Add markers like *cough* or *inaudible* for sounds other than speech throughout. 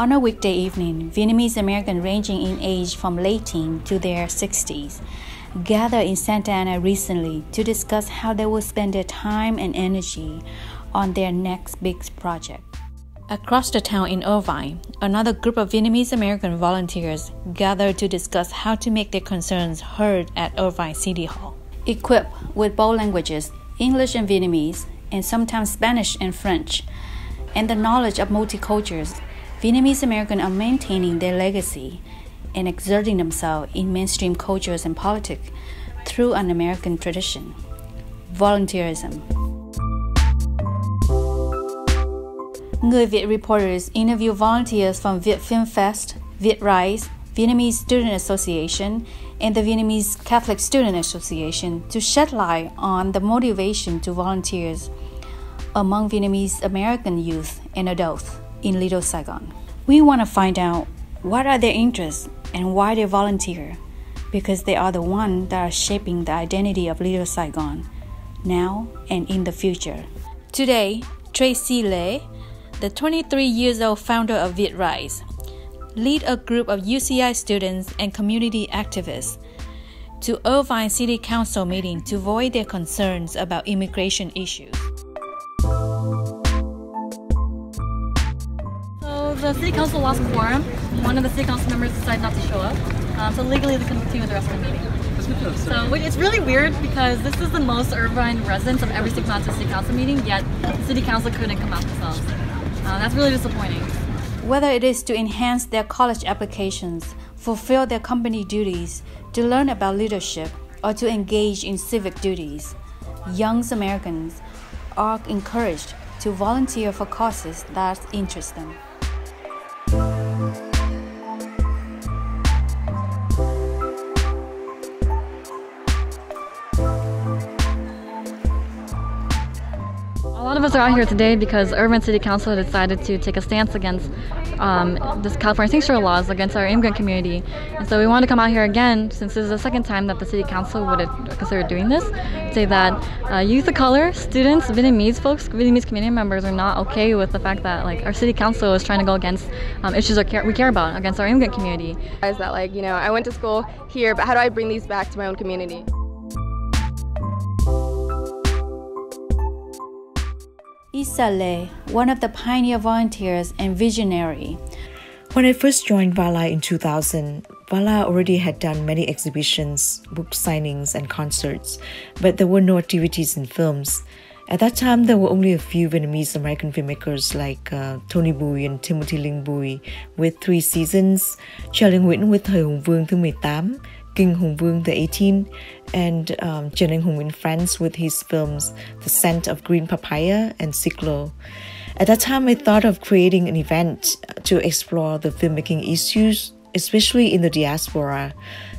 On a weekday evening, Vietnamese Americans ranging in age from late teen to their 60s gathered in Santa Ana recently to discuss how they will spend their time and energy on their next big project. Across the town in Irvine, another group of Vietnamese American volunteers gathered to discuss how to make their concerns heard at Irvine City Hall. Equipped with both languages, English and Vietnamese, and sometimes Spanish and French, and the knowledge of multicultures, Vietnamese Americans are maintaining their legacy and exerting themselves in mainstream cultures and politics through an American tradition volunteerism. Người Việt reporters interview volunteers from Viet Film Fest, Viet Rise, Vietnamese Student Association, and the Vietnamese Catholic Student Association to shed light on the motivation to volunteers among Vietnamese American youth and adults in Little Saigon. We want to find out what are their interests and why they volunteer, because they are the ones that are shaping the identity of Little Saigon now and in the future. Today, Tracy La the 23 years old founder of VietRise, lead a group of UCI students and community activists to Irvine City Council meeting to voice their concerns about immigration issues. The City Council lost quorum. One of the City Council members decided not to show up. Um, so legally they can continue with the rest of the meeting. So it's really weird because this is the most Irvine residents of every come out to a City Council meeting, yet the City Council couldn't come out themselves. Uh, that's really disappointing. Whether it is to enhance their college applications, fulfill their company duties, to learn about leadership, or to engage in civic duties, young Americans are encouraged to volunteer for causes that interest them. Lot of us are out here today because Irvine City Council decided to take a stance against um, this California sanctuary laws against our immigrant community. And so we wanted to come out here again, since this is the second time that the City Council would consider doing this, say that uh, youth of color, students, Vietnamese folks, Vietnamese community members are not okay with the fact that like our City Council is trying to go against um, issues we care about, against our immigrant community. Is that like, you know, I went to school here, but how do I bring these back to my own community? Ysa Le, one of the pioneer volunteers and visionary. When I first joined Vala in 2000, Vala already had done many exhibitions, book signings, and concerts, but there were no activities in films. At that time, there were only a few Vietnamese American filmmakers like uh, Tony Bui and Timothy Linh Bui with three seasons, Charlie Nguyễn with Thời Hùng Vương thứ 18, King Hùng Vương the 18, and um, Jen Hung in France with his films The Scent of Green Papaya and Cyclo. At that time, I thought of creating an event to explore the filmmaking issues, especially in the diaspora.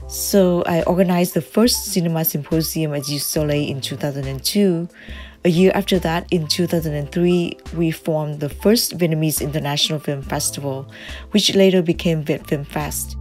So I organized the first cinema symposium at UCLA in 2002. A year after that, in 2003, we formed the first Vietnamese International Film Festival, which later became Viet Film Fest.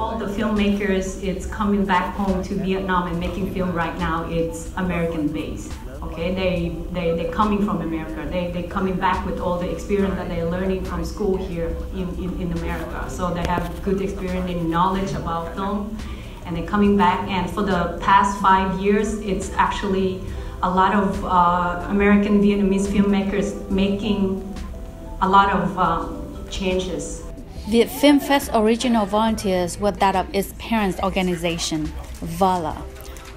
Filmmakers, it's coming back home to Vietnam and making film right now, it's American based. Okay, they, they, they're coming from America. They, they're coming back with all the experience that they're learning from school here in, in, in America. So they have good experience and knowledge about film. And they're coming back, and for the past five years, it's actually a lot of uh, American Vietnamese filmmakers making a lot of um, changes the Film Fest original volunteers were that of its parents' organization, VALA,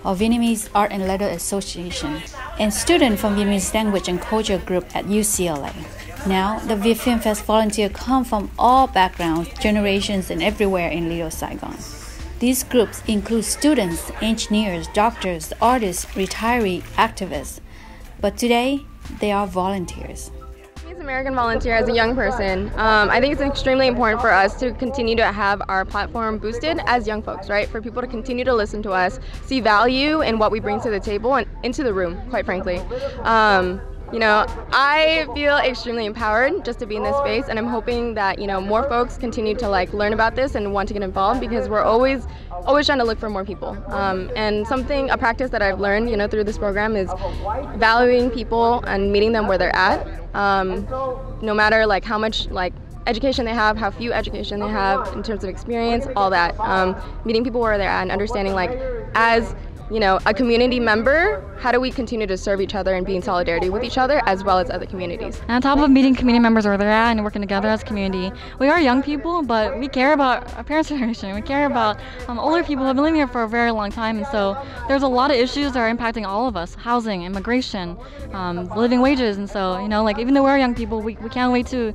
or Vietnamese Art and Letter Association, and students from Vietnamese Language and Culture Group at UCLA. Now, the Viet Film Fest volunteers come from all backgrounds, generations, and everywhere in Little Saigon. These groups include students, engineers, doctors, artists, retiree, activists. But today, they are volunteers. American Volunteer as a young person, um, I think it's extremely important for us to continue to have our platform boosted as young folks, right? For people to continue to listen to us, see value in what we bring to the table and into the room, quite frankly. Um, you know, I feel extremely empowered just to be in this space, and I'm hoping that you know more folks continue to like learn about this and want to get involved because we're always always trying to look for more people. Um, and something, a practice that I've learned, you know, through this program is valuing people and meeting them where they're at. Um, no matter like how much like education they have, how few education they have in terms of experience, all that. Um, meeting people where they're at and understanding like as you know, a community member, how do we continue to serve each other and be in solidarity with each other as well as other communities? And on top of meeting community members where they're at and working together as a community, we are young people, but we care about *laughs* our parents' generation. We care about um, older people who have been living here for a very long time, and so there's a lot of issues that are impacting all of us: housing, immigration, um, living wages, and so you know, like even though we're young people, we, we can't wait to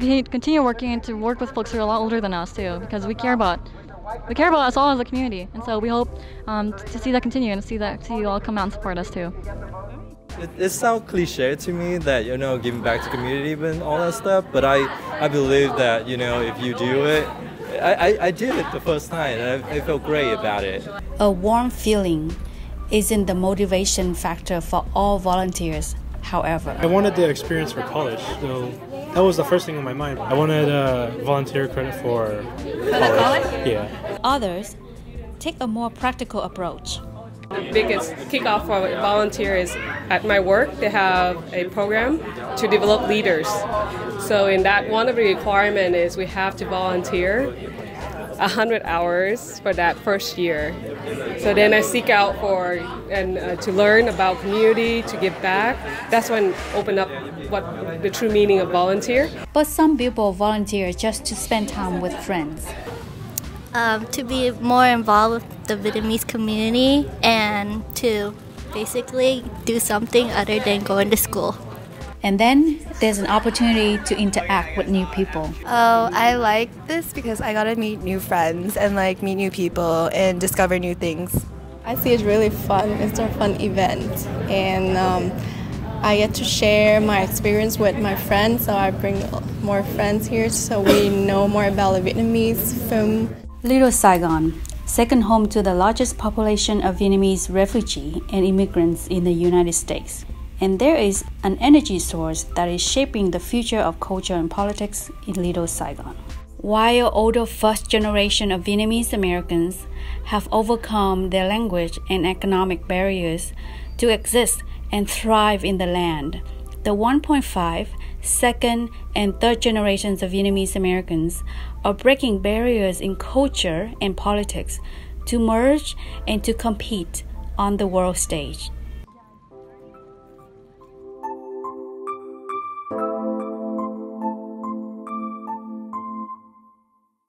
to continue working and to work with folks who are a lot older than us too, because we care about we care about us all as a community, and so we hope um, to see that continue and to see that see you all come out and support us too. It, it sounds cliche to me that you know giving back to community and all that stuff, but I I believe that you know if you do it, I, I, I did it the first time and I, I felt great about it. A warm feeling isn't the motivation factor for all volunteers. However, I wanted the experience for college, so that was the first thing in my mind. I wanted uh, volunteer credit for college. Yeah. Others take a more practical approach. The biggest kickoff for volunteer is at my work. They have a program to develop leaders. So in that, one of the requirement is we have to volunteer 100 hours for that first year. So then I seek out for and uh, to learn about community, to give back. That's when open up what the true meaning of volunteer. But some people volunteer just to spend time with friends. Um, to be more involved with the Vietnamese community and to basically do something other than going to school. And then there's an opportunity to interact with new people. Oh, I like this because I got to meet new friends and like meet new people and discover new things. I see it's really fun. It's a fun event, and um, I get to share my experience with my friends. So I bring more friends here, so we know more about the Vietnamese film. Little Saigon, second home to the largest population of Vietnamese refugees and immigrants in the United States and there is an energy source that is shaping the future of culture and politics in Little Saigon. While older first generation of Vietnamese Americans have overcome their language and economic barriers to exist and thrive in the land, the 1.5 second and third generations of Vietnamese Americans are breaking barriers in culture and politics to merge and to compete on the world stage.